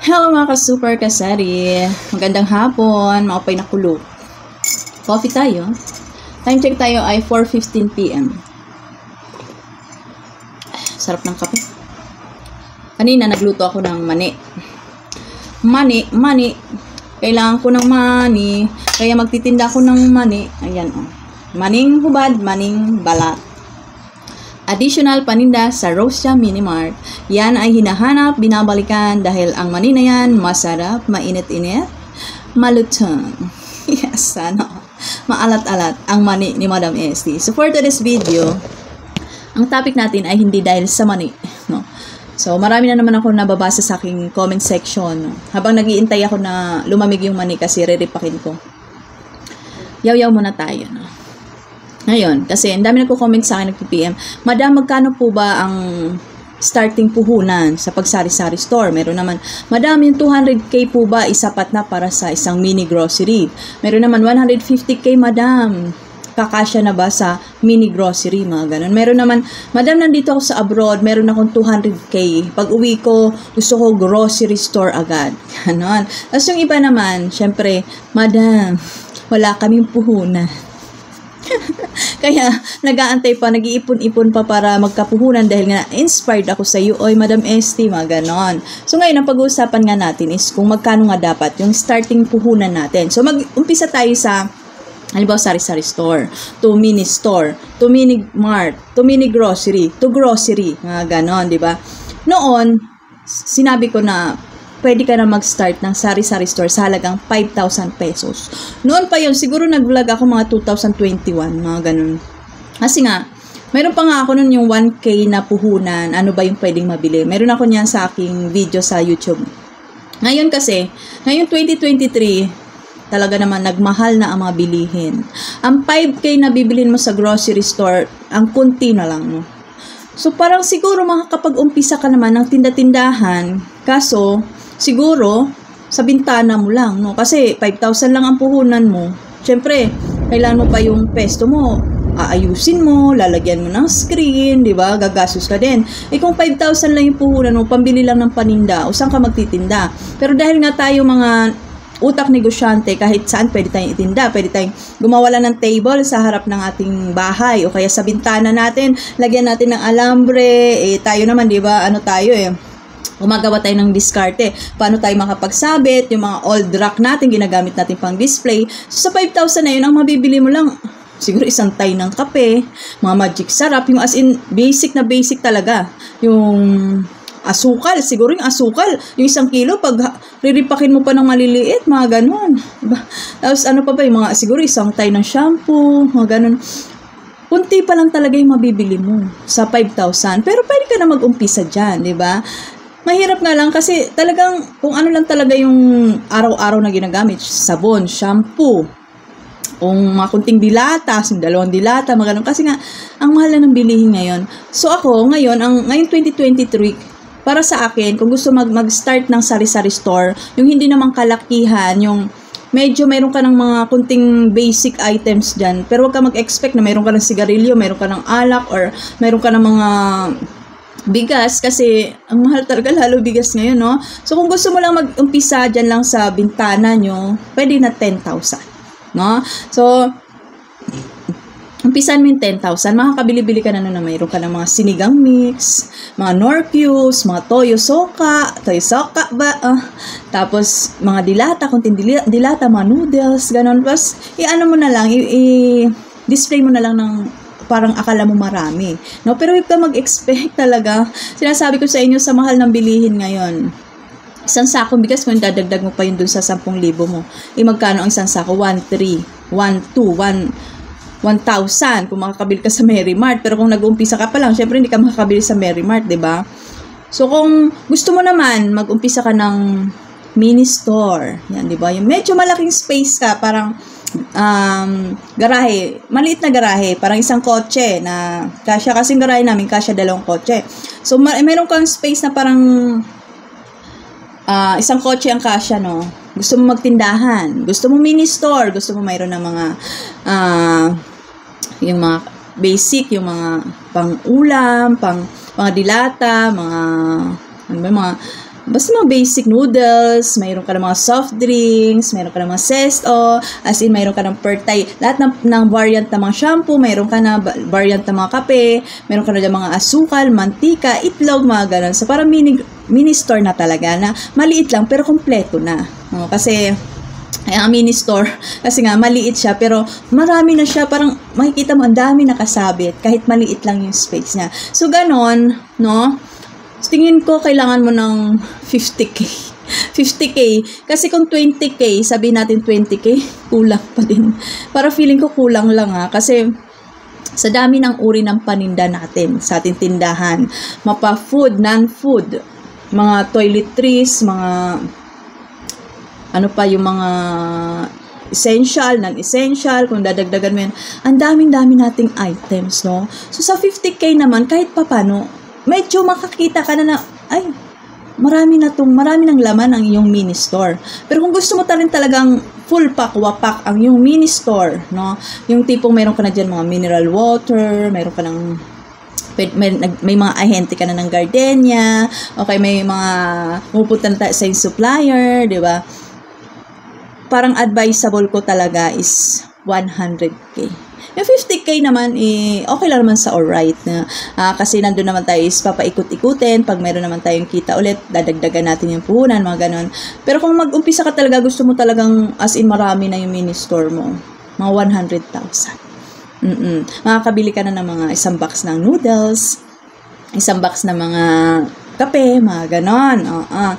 Hello mga ka-super kasari. Magandang hapon, maupay na kulog. Coffee tayo. Time check tayo ay 4.15 p.m. Sarap ng kape. Kanina nagluto ako ng mani. Mani, mani. Kailangan ko ng mani. Kaya magtitinda ako ng mani. Ayan o. Oh. Maning hubad, maning balat. Additional paninda sa Rosia Mini Mart. Yan ay hinahanap, binabalikan dahil ang mani na masarap, mainit-init, malutong. yes, ano, maalat-alat ang mani ni Madam Esty. So for today's video, ang topic natin ay hindi dahil sa mani. No? So marami na naman ako nababasa sa aking comment section. No? Habang nagiintay ako na lumamig yung mani kasi riripakin ko. Yaw-yaw muna tayo. No? Ngayon, kasi ang dami nagko-comment sa akin, nagpo-PM, Madam, magkano po ba ang starting puhunan sa pagsari-sari store? Meron naman, Madam, yung 200k po ba isapat na para sa isang mini grocery? Meron naman 150k, Madam kakasya na ba sa mini grocery, mga ganun. Meron naman, madam, nandito ako sa abroad, meron akong 200k. Pag uwi ko, gusto ko grocery store agad. Ganon. Tapos yung iba naman, syempre, madam, wala kaming puhunan. Kaya, nag-aantay pa, nag-iipon-ipon pa para magkapuhunan dahil nga inspired ako sa iyo, oy, Madam Esty, mga ganon. So, ngayon, ang pag-uusapan nga natin is kung magkano nga dapat yung starting puhunan natin. So, mag-umpisa tayo sa Halimbawa, sari-sari store, to mini store, to mini mart, to mini grocery, to grocery, mga ganon, di ba? Noon, sinabi ko na pwede ka na mag-start ng sari-sari store sa halagang 5,000 pesos. Noon pa yon siguro nag-vlog ako mga 2021, mga ganun. Kasi nga, Meron pa nga ako nun yung 1K na puhunan, ano ba yung pwedeng mabili. Meron ako niyan sa aking video sa YouTube. Ngayon kasi, ngayon 2023, talaga naman nagmahal na ang mga bilihin. Ang 5K na bibilin mo sa grocery store, ang kunti na lang, no? So, parang siguro makakapag-umpisa ka naman ng tinda-tindahan, kaso, siguro, sa bintana mo lang, no? Kasi 5,000 lang ang puhunan mo. Siyempre, kailangan mo pa yung pesto mo, aayusin mo, lalagyan mo ng screen, di ba? Gagastos ka din. Eh kung 5,000 lang yung puhunan mo, pambili lang ng paninda, o saan ka magtitinda? Pero dahil nga tayo mga utak negosyante, kahit saan pwede tayong itinda, pwede tayong gumawa lang ng table sa harap ng ating bahay, o kaya sa bintana natin, lagyan natin ng alambre, eh tayo naman, di ba, ano tayo eh, gumagawa tayo ng diskarte. Paano tayo makapagsabit, yung mga old rack natin, ginagamit natin pang display. So, sa 5,000 na yun, ang mabibili mo lang, siguro isang tay ng kape, mga magic sarap, yung as in, basic na basic talaga. Yung asukal, siguro yung asukal, yung isang kilo, pag riripakin mo pa ng maliliit, mga ganun. Diba? Tapos ano pa ba, yung mga, siguro isang tay ng shampoo, mga ganun kunti pa lang talaga yung mabibili mo sa 5,000. Pero pwede ka na mag-umpisa dyan, di ba? Mahirap nga lang kasi talagang kung ano lang talaga yung araw-araw na ginagamit, sabon, shampoo, kung mga kunting dilata, dalawang dilata, mga Kasi nga, ang mahal na ng bilihin ngayon. So ako, ngayon, ang, ngayon 2023, para sa akin, kung gusto mag, mag-start ng sari-sari store, yung hindi naman kalakihan, yung medyo meron ka ng mga kunting basic items dyan, pero huwag ka mag-expect na meron ka ng sigarilyo, meron ka ng alak, or meron ka ng mga bigas kasi ang mahal talaga lalo bigas ngayon, no? So kung gusto mo lang mag-umpisa diyan lang sa bintana nyo, pwede na 10,000, no? So umpisan mo yung 10,000, makakabili-bili ka na nun na mayroon ka ng mga sinigang mix, mga Norcus, mga toyo soka, toyo soka ba, uh, tapos mga dilata, kunting dilata, mga noodles, ganon. Tapos, i-ano mo na lang, i-display mo na lang ng parang akala mo marami. No? Pero huwag ka mag-expect talaga. Sinasabi ko sa inyo sa mahal ng bilihin ngayon. Isang sako bigas kung dadagdag mo pa yun dun sa 10,000 mo. Eh magkano ang isang sako? 1,3, 1,2, 1 1,000 kung makakabili ka sa Mary Mart. Pero kung nag-umpisa ka pa lang, syempre hindi ka makakabili sa Mary Mart, 'di ba? So kung gusto mo naman mag-umpisa ka ng mini store, yan 'di ba? Yung medyo malaking space ka, parang um, garahe, maliit na garahe, parang isang kotse na kasya. Kasi garahe namin, kasya dalawang kotse. So, may meron kang space na parang uh, isang kotse ang kasya, no? Gusto mo magtindahan, gusto mo mini store, gusto mo mayroon ng mga uh, yung mga basic, yung mga pang ulam, pang mga dilata, mga ano ba, mga basta mga basic noodles, mayroon ka ng mga soft drinks, mayroon ka ng mga sesto, as in mayroon ka ng pertay, lahat ng, ng variant ng mga shampoo, mayroon ka na variant ng mga kape, mayroon ka na ng mga asukal, mantika, itlog, mga ganun. So, parang mini, mini store na talaga na maliit lang pero kompleto na. No? Kasi, ay, ang mini store, kasi nga, maliit siya, pero marami na siya, parang makikita mo, ang dami nakasabit, kahit maliit lang yung space niya. So, ganon, no? tingin ko, kailangan mo ng 50k. 50k. Kasi kung 20k, sabi natin 20k, kulang pa din. Para feeling ko kulang lang ha. Kasi sa dami ng uri ng paninda natin sa ating tindahan, mapa food, non-food, mga toiletries, mga ano pa yung mga essential, non-essential, kung dadagdagan mo yan, ang daming-dami nating items, no? So, sa 50k naman, kahit papano, medyo makakita ka na na, ay, marami na tong, marami ng laman ang iyong mini store. Pero kung gusto mo ta rin talagang full pack, wapak ang iyong mini store, no? Yung tipong meron ka na dyan mga mineral water, meron ka ng may, may mga ahente ka na ng gardenia, okay, may mga pupunta na tayo sa supplier, di ba? parang advisable ko talaga is 100k. Yung 50k naman, eh, okay lang naman sa alright. Na, uh, kasi nandun naman tayo is papaikot-ikutin. Pag meron naman tayong kita ulit, dadagdagan natin yung puhunan, mga ganun. Pero kung mag-umpisa ka talaga, gusto mo talagang as in marami na yung mini store mo. Mga 100,000. Mm-mm. Makakabili ka na ng mga isang box ng noodles, isang box ng mga kape, mga ganon. Uh-uh.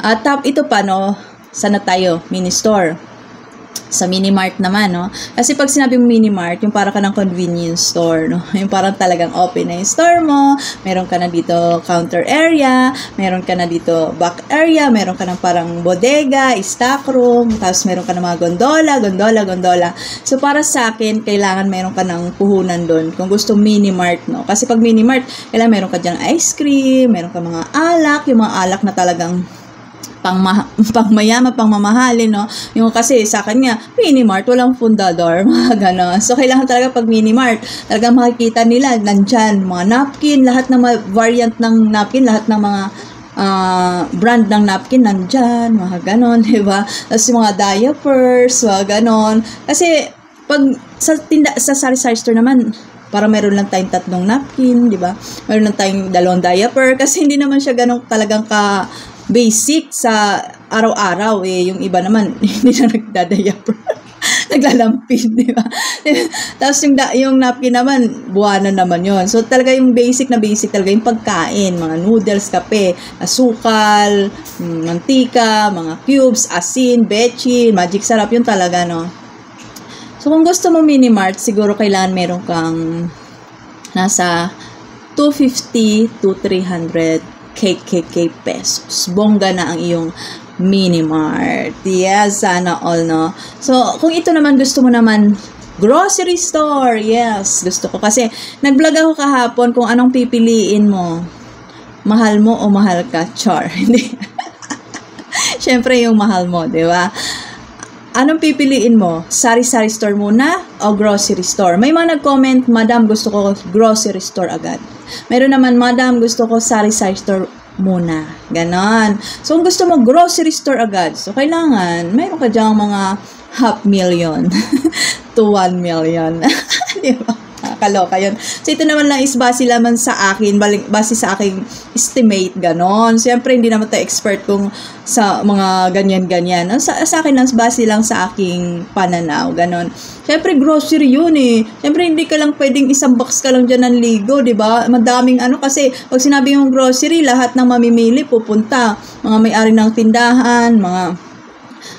At tap, ito pa, no, sana tayo, mini store. Sa mini mart naman, no? Kasi pag sinabi mo mini mart, yung para ka ng convenience store, no? Yung parang talagang open na yung store mo, meron ka na dito counter area, meron ka na dito back area, meron ka ng parang bodega, stock room, tapos meron ka ng mga gondola, gondola, gondola. So, para sa akin, kailangan meron ka ng puhunan doon kung gusto mini mart, no? Kasi pag mini mart, kailangan meron ka dyan ice cream, meron ka mga alak, yung mga alak na talagang pang, ma- pang mayama, pang mamahalin, no? Yung kasi sa kanya, mini-mart, walang fundador, mga gano'n. So, kailangan talaga pag mini-mart, talaga makikita nila, nandyan, mga napkin, lahat ng variant ng napkin, lahat ng mga uh, brand ng napkin nandyan, mga ganon, di ba? Tapos mga diapers, mga ganon. Kasi, pag sa tinda, sa sari-sari store naman, para meron lang tayong tatlong napkin, di ba? Meron lang tayong dalawang diaper kasi hindi naman siya ganong talagang ka basic sa araw-araw eh yung iba naman hindi na nagdadiaper naglalampin di ba? Tapos yung yung napkin naman buwanan naman yon so talaga yung basic na basic talaga yung pagkain. Mga noodles kape asukal mm, mantika mga cubes asin bechin magic sarap yun talaga no? So kung gusto mo mini mart siguro kailangan meron kang nasa 250 to 300 KKK pesos. Bongga na ang iyong mini-mart. Yes, sana all, no? So, kung ito naman gusto mo naman grocery store. Yes, gusto ko. Kasi, nag-vlog ako kahapon kung anong pipiliin mo. Mahal mo o mahal ka? Char. Hindi. Siyempre, yung mahal mo, di ba? Anong pipiliin mo? Sari-sari store muna o grocery store? May mga nag-comment, Madam, gusto ko grocery store agad. Meron naman, Madam, gusto ko sari-sari store muna. Ganon. So, kung gusto mo grocery store agad, so kailangan, mayroon ka dyan mga half million to 1 million. Di ba? Kaloka yun. So, ito naman lang is base lamang sa akin, base sa aking estimate, ganon. Siyempre, hindi naman tayo expert kung sa mga ganyan-ganyan. Sa, sa akin lang, base lang sa aking pananaw, ganon. Siyempre, grocery yun eh. Siyempre, hindi ka lang pwedeng isang box ka lang dyan ng ligo, di ba? Madaming ano kasi, pag sinabi yung grocery, lahat ng mamimili pupunta. Mga may-ari ng tindahan, mga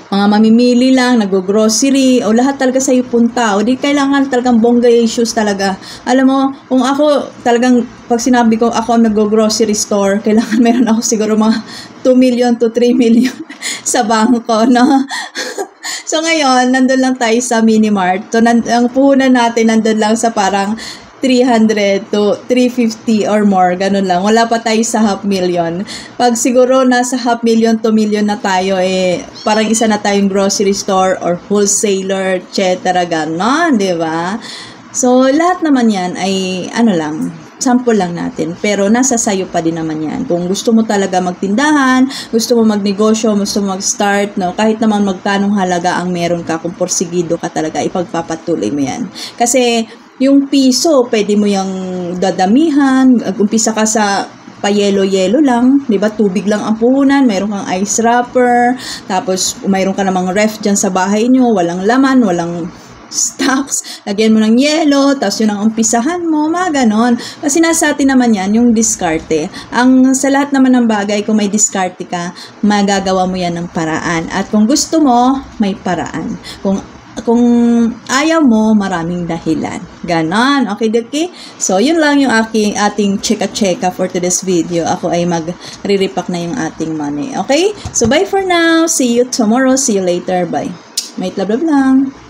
mga mamimili lang, nag-grocery, o lahat talaga sa'yo punta. O di kailangan talagang bongga issues talaga. Alam mo, kung ako talagang, pag sinabi ko ako nag-grocery store, kailangan meron ako siguro mga 2 million to 3 million sa bangko, no? so ngayon, nandun lang tayo sa mini-mart. So, nan- ang puhunan natin nandun lang sa parang 300 to 350 or more, ganun lang. Wala pa tayo sa half million. Pag siguro nasa half million to million na tayo, eh, parang isa na tayong grocery store or wholesaler, etc. Ganon, di ba? So, lahat naman yan ay, ano lang, sample lang natin. Pero nasa sayo pa din naman yan. Kung gusto mo talaga magtindahan, gusto mo magnegosyo, gusto mo mag-start, no, kahit naman magkanong halaga ang meron ka, kung porsigido ka talaga, ipagpapatuloy mo yan. Kasi yung piso, pwede mo yung dadamihan, umpisa ka sa pa-yelo-yelo lang, 'di ba? Tubig lang ang puhunan, mayroon kang ice wrapper, tapos mayroon ka namang ref diyan sa bahay nyo, walang laman, walang stocks, lagyan mo ng yelo, tapos yun ang umpisahan mo, mga ganon. Kasi nasa atin naman yan, yung diskarte. Ang sa lahat naman ng bagay, kung may diskarte ka, magagawa mo yan ng paraan. At kung gusto mo, may paraan. Kung kung ayaw mo, maraming dahilan. Ganon. Okay, okay? So, yun lang yung aking, ating cheka-cheka for today's video. Ako ay mag-re-repack na yung ating money. Okay? So, bye for now. See you tomorrow. See you later. Bye. May love, love lang.